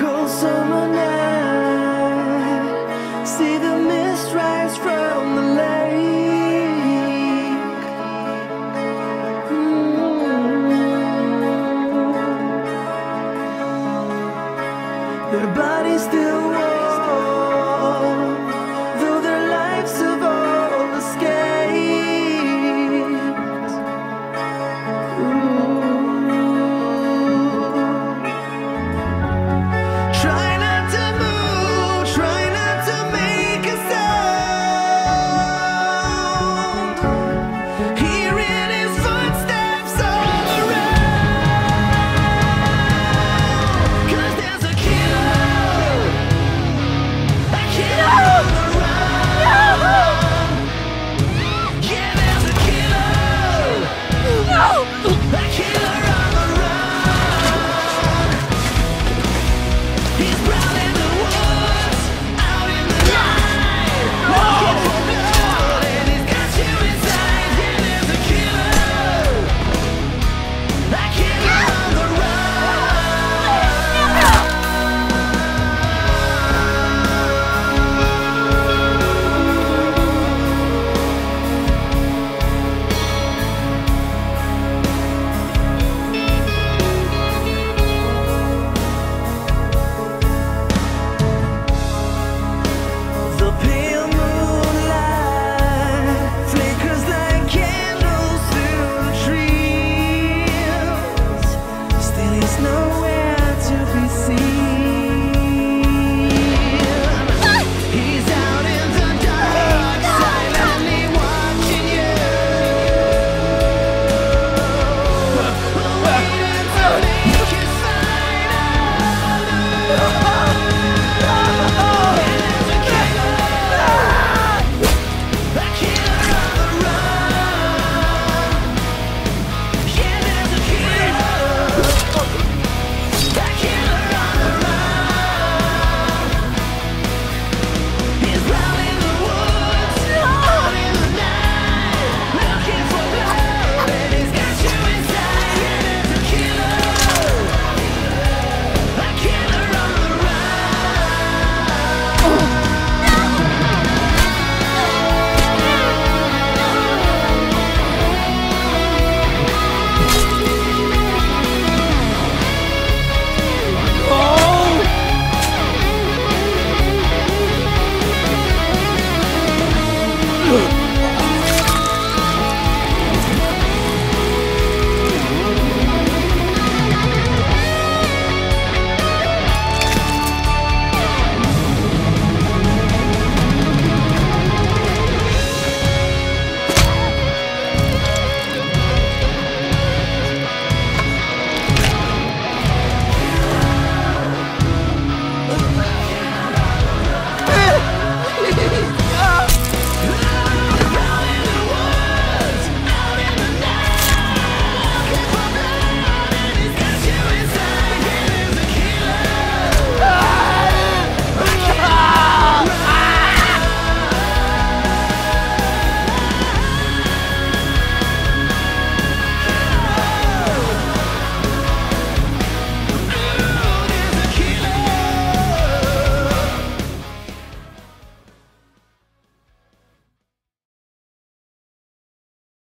cold summer night See the mist rise from the lake. Mm. Their bodies still warm